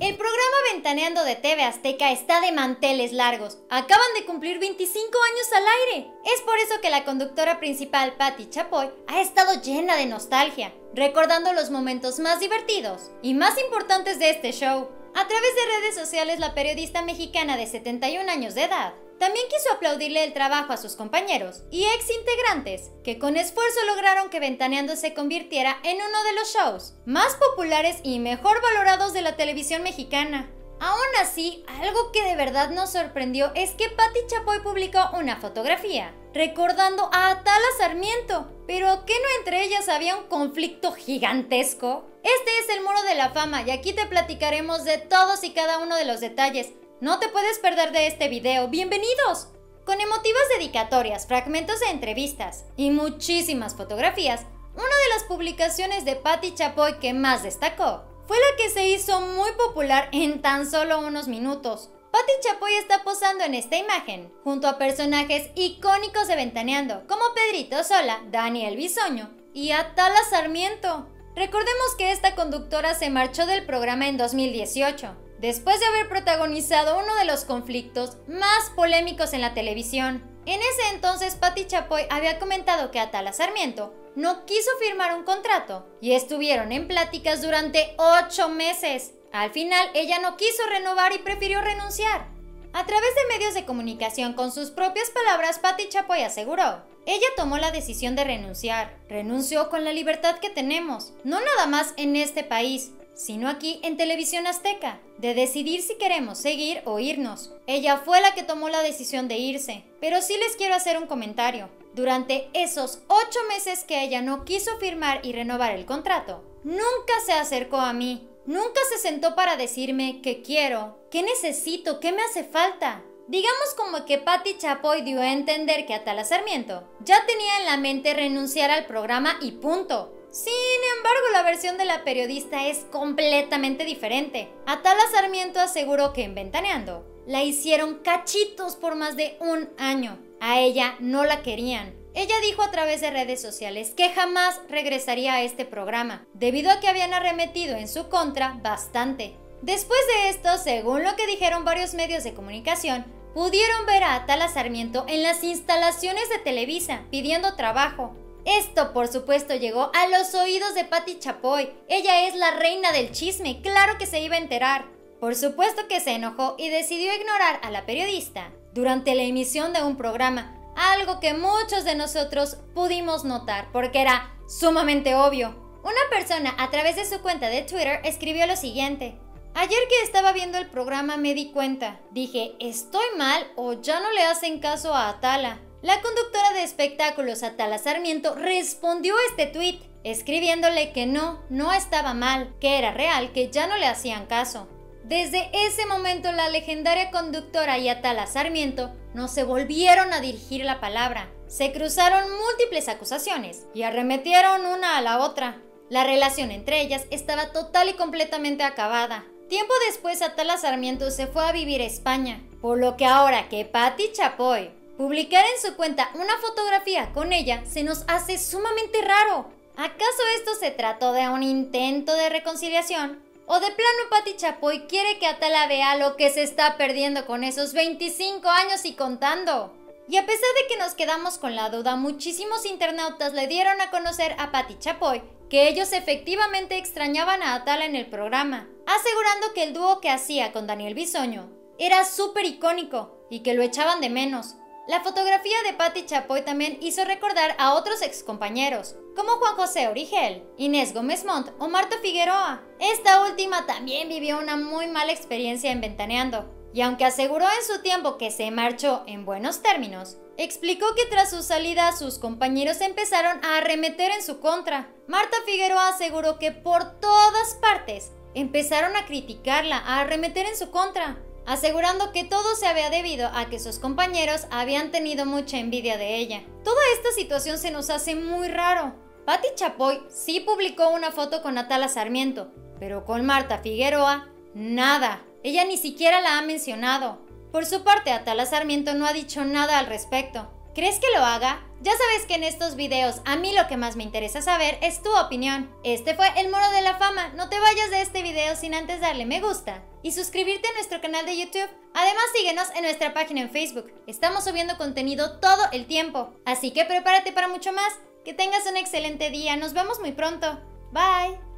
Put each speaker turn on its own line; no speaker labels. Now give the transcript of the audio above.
El programa Ventaneando de TV Azteca está de manteles largos. Acaban de cumplir 25 años al aire. Es por eso que la conductora principal, Patti Chapoy, ha estado llena de nostalgia, recordando los momentos más divertidos y más importantes de este show. A través de redes sociales, la periodista mexicana de 71 años de edad también quiso aplaudirle el trabajo a sus compañeros y ex integrantes, que con esfuerzo lograron que Ventaneando se convirtiera en uno de los shows más populares y mejor valorados de la televisión mexicana. Aún así, algo que de verdad nos sorprendió es que Patti Chapoy publicó una fotografía recordando a Atala Sarmiento, pero que no entre ellas había un conflicto gigantesco. Este es el Muro de la Fama y aquí te platicaremos de todos y cada uno de los detalles, no te puedes perder de este video. ¡Bienvenidos! Con emotivas dedicatorias, fragmentos de entrevistas y muchísimas fotografías, una de las publicaciones de Patti Chapoy que más destacó fue la que se hizo muy popular en tan solo unos minutos. Patti Chapoy está posando en esta imagen, junto a personajes icónicos de Ventaneando, como Pedrito Sola, Daniel Bisoño y Atala Sarmiento. Recordemos que esta conductora se marchó del programa en 2018, después de haber protagonizado uno de los conflictos más polémicos en la televisión. En ese entonces, Patti Chapoy había comentado que Atala Sarmiento no quiso firmar un contrato y estuvieron en pláticas durante ocho meses. Al final, ella no quiso renovar y prefirió renunciar. A través de medios de comunicación, con sus propias palabras, Patti Chapoy aseguró, ella tomó la decisión de renunciar, renunció con la libertad que tenemos, no nada más en este país, sino aquí en Televisión Azteca, de decidir si queremos seguir o irnos. Ella fue la que tomó la decisión de irse, pero sí les quiero hacer un comentario. Durante esos ocho meses que ella no quiso firmar y renovar el contrato, nunca se acercó a mí, nunca se sentó para decirme qué quiero, qué necesito, qué me hace falta. Digamos como que Patti Chapoy dio a entender que Atala Sarmiento ya tenía en la mente renunciar al programa y punto. Sin embargo, la versión de la periodista es completamente diferente. Atala Sarmiento aseguró que en Ventaneando la hicieron cachitos por más de un año. A ella no la querían. Ella dijo a través de redes sociales que jamás regresaría a este programa, debido a que habían arremetido en su contra bastante. Después de esto, según lo que dijeron varios medios de comunicación, pudieron ver a Atala Sarmiento en las instalaciones de Televisa pidiendo trabajo, esto, por supuesto, llegó a los oídos de Patti Chapoy. Ella es la reina del chisme, claro que se iba a enterar. Por supuesto que se enojó y decidió ignorar a la periodista durante la emisión de un programa, algo que muchos de nosotros pudimos notar porque era sumamente obvio. Una persona a través de su cuenta de Twitter escribió lo siguiente. Ayer que estaba viendo el programa me di cuenta. Dije, ¿estoy mal o ya no le hacen caso a Atala? La conductora de espectáculos Atala Sarmiento respondió a este tuit, escribiéndole que no, no estaba mal, que era real, que ya no le hacían caso. Desde ese momento la legendaria conductora y Atala Sarmiento no se volvieron a dirigir la palabra. Se cruzaron múltiples acusaciones y arremetieron una a la otra. La relación entre ellas estaba total y completamente acabada. Tiempo después Atala Sarmiento se fue a vivir a España, por lo que ahora que Patti Chapoy Publicar en su cuenta una fotografía con ella se nos hace sumamente raro. ¿Acaso esto se trató de un intento de reconciliación? ¿O de plano Patti Chapoy quiere que Atala vea lo que se está perdiendo con esos 25 años y contando? Y a pesar de que nos quedamos con la duda, muchísimos internautas le dieron a conocer a Patti Chapoy que ellos efectivamente extrañaban a Atala en el programa, asegurando que el dúo que hacía con Daniel Bisoño era súper icónico y que lo echaban de menos, la fotografía de Patti Chapoy también hizo recordar a otros excompañeros, como Juan José Origel, Inés Gómez Montt o Marta Figueroa. Esta última también vivió una muy mala experiencia en Ventaneando, y aunque aseguró en su tiempo que se marchó en buenos términos, explicó que tras su salida sus compañeros empezaron a arremeter en su contra. Marta Figueroa aseguró que por todas partes empezaron a criticarla, a arremeter en su contra asegurando que todo se había debido a que sus compañeros habían tenido mucha envidia de ella. Toda esta situación se nos hace muy raro. Patti Chapoy sí publicó una foto con Atala Sarmiento, pero con Marta Figueroa, nada. Ella ni siquiera la ha mencionado. Por su parte, Atala Sarmiento no ha dicho nada al respecto. ¿Crees que lo haga? Ya sabes que en estos videos a mí lo que más me interesa saber es tu opinión. Este fue el Moro de la Fama. No te vayas de este video sin antes darle me gusta y suscribirte a nuestro canal de YouTube. Además síguenos en nuestra página en Facebook. Estamos subiendo contenido todo el tiempo. Así que prepárate para mucho más. Que tengas un excelente día. Nos vemos muy pronto. Bye.